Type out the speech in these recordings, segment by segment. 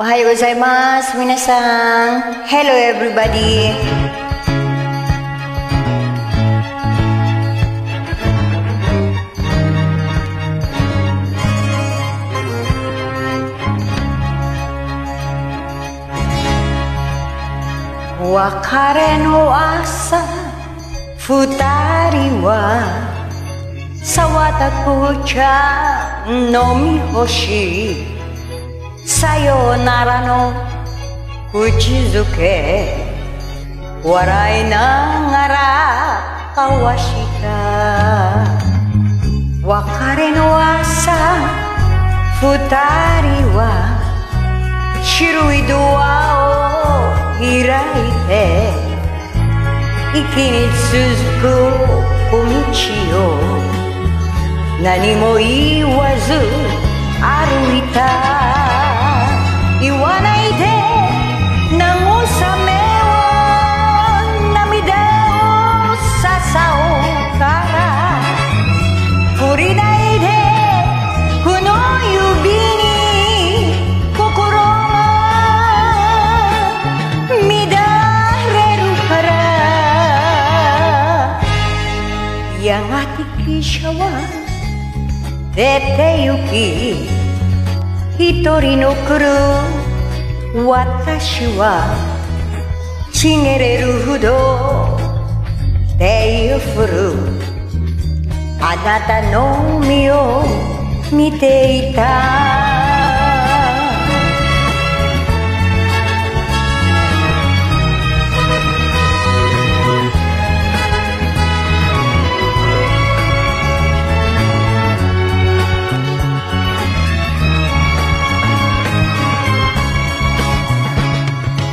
Ohayo gozaimasu minasan. Hello everybody. Wakare no asa futari wa sawataku cha no mi hoshi さようならの。口づけ。笑いながら交わした。別れの朝。二人は。白いドアを開いて。息に続く小道を。何も言わず歩いた。やがて汽車は出て行き一人の来る。私はちぎれるほど手を振る。あなたの身を見ていた。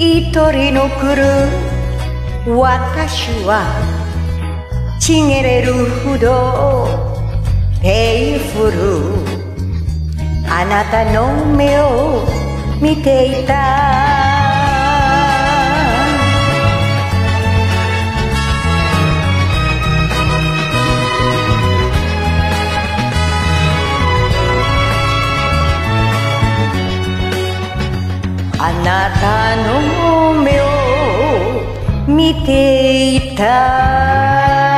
一人の来る。私はちぎれるほどペイフル。あなたの目を見ていた。なたの目を見ていた。